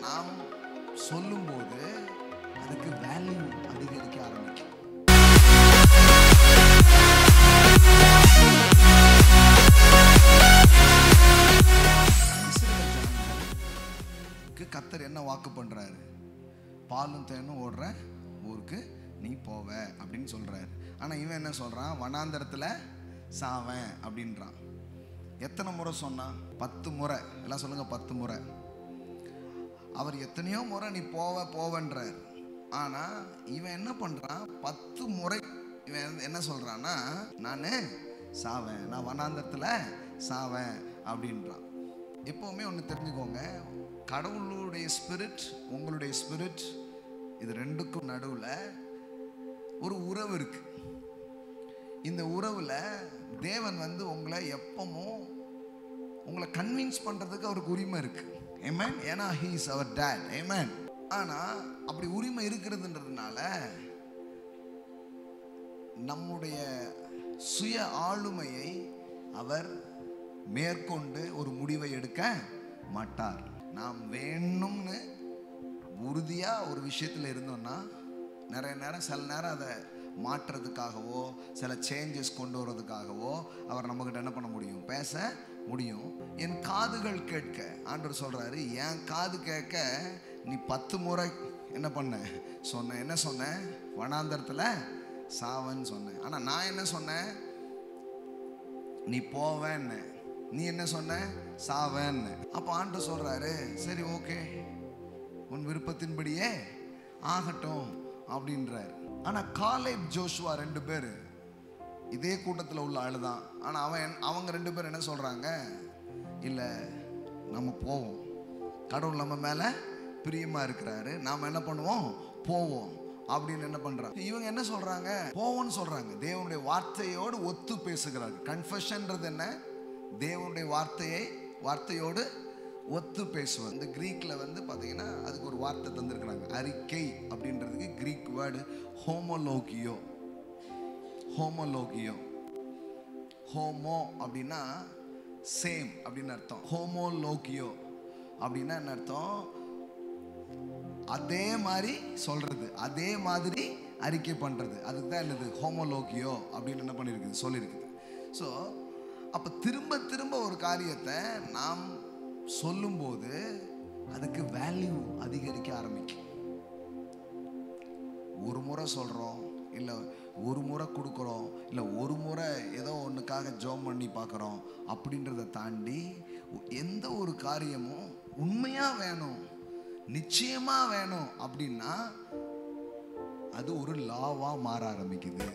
நாம் சொல்லும்போது அதுக்கு வேல்யூ அதிகரிக்க ஆரம்பிக்கும். கத்தர் என்ன வாக்கு பண்ணுறாரு பாலும் தேனும் ஓடுற ஊருக்கு நீ போவ அப்படின்னு சொல்கிறாரு ஆனால் இவன் என்ன சொல்கிறான் வனாந்தரத்தில் சாவன் அப்படின்றான். எத்தனை முறை சொன்னான்? பத்து முறை. எல்லாம் சொல்லுங்கள் பத்து முறை. அவர் எத்தனையோ முறை நீ போவ போவன்றார். ஆனால் இவன் என்ன பண்ணுறான் பத்து முறை இவன் என்ன சொல்கிறான்னா நான் சாவேன். நான் வனாந்தத்தில் சாவேன் அப்படின்றான். எப்போவுமே ஒன்று தெரிஞ்சுக்கோங்க. கடவுளுடைய ஸ்பிரிட் உங்களுடைய ஸ்பிரிட் இது ரெண்டுக்கும் நடுவில் ஒரு உறவு இருக்குது இந்த உறவில் தேவன் வந்து உங்களை எப்பவும் உங்களை கன்வின்ஸ் பண்ணுறதுக்கு அவருக்கு உரிமை இருக்குது ஏமேன் ஏன்னா ஹீ இஸ் அவர் டேட் ஏமேன் ஆனால் அப்படி உரிமை இருக்கிறதுன்றதுனால நம்முடைய சுய ஆளுமையை அவர் மேற்கொண்டு ஒரு முடிவை எடுக்க மாட்டார். நாம் வேணும்னு உறுதியா ஒரு விஷயத்துல இருந்தோம்னா நிறைய நேரம் சில நேரம் அதை மாற்றுறதுக்காகவோ சில சேஞ்சஸ் கொண்டு வர்றதுக்காகவோ அவர் நம்மக்கிட்ட என்ன பண்ண முடியும்? பேச முடியும். என் காதுகள் கேட்க. ஆண்டவர் சொல்கிறாரு என் காது கேட்க நீ பத்து முறை என்ன பண்ண? சொன்ன என்ன சொன்ன வனாந்தரத்தில் சாவன்னு சொன்னேன். ஆனால் நான் என்ன சொன்னேன்? நீ போவேன்னு. நீ என்ன சொன்ன? சாவேன்னு. அப்போ ஆண்டு சொல்கிறாரு சரி ஓகே. உன் விருப்பத்தின்படியே ஆகட்டும். அப்படின்றார். ஆனால் காலேப் ஜோஷுவா ரெண்டு பேர் இதே கூட்டத்தில் உள்ள ஆளு தான் ஆனால் அவன் அவங்க ரெண்டு பேரும் என்ன சொல்கிறாங்க இல்லை நம்ம போவோம். கடவுள் நம்ம மேலே பிரியமாக இருக்கிறாரு. நாம் என்ன பண்ணுவோம்? போவோம். அப்படின்னு என்ன பண்ணுறாங்க இவங்க என்ன சொல்கிறாங்க போவோம்னு சொல்கிறாங்க தேவனுடைய வார்த்தையோடு ஒத்து பேசுகிறார்கள். கன்ஃபஷன்றது என்ன? தேவனுடைய வார்த்தையை வார்த்தையோடு ஒத்து பேசுவது இந்த க்ரீக்கில் வந்து பார்த்தீங்கன்னா அதுக்கு ஒரு வார்த்தை தந்திருக்கிறாங்க. அறிக்கை அப்படின்றதுக்கு க்ரீக் வேர்டு ஹோமோலோகியோ ஹோமோலோகியோ ஹோமோ அப்படின்னா சேம் அப்படின்னு அர்த்தம். ஹோமோலோகியோ அப்படின்னா என்ன அர்த்தம்? அதே மாதிரி சொல்றது அதே மாதிரி அறிக்கை பண்றது. அதுக்கு தான் என்னது? ஹோமோலோகியோ அப்படின்னு என்ன பண்ணியிருக்குது சொல்லியிருக்குது ஸோ அப்போ திரும்ப திரும்ப ஒரு காரியத்தை நாம் சொல்லும்போது அதுக்கு வேல்யூ அதிகரிக்க ஆரம்பிக்கும். ஒரு முறை சொல்கிறோம் இல்லை ஒரு முறை கொடுக்குறோம் இல்லை ஒரு முறை ஏதோ ஒன்றுக்காக ஜோம் பண்ணி பார்க்குறோம் அப்படின்றத தாண்டி எந்த ஒரு காரியமும் உண்மையாக வேணும் நிச்சயமாக வேணும் அப்படின்னா அது ஒரு லாவாக மாற ஆரம்பிக்குது.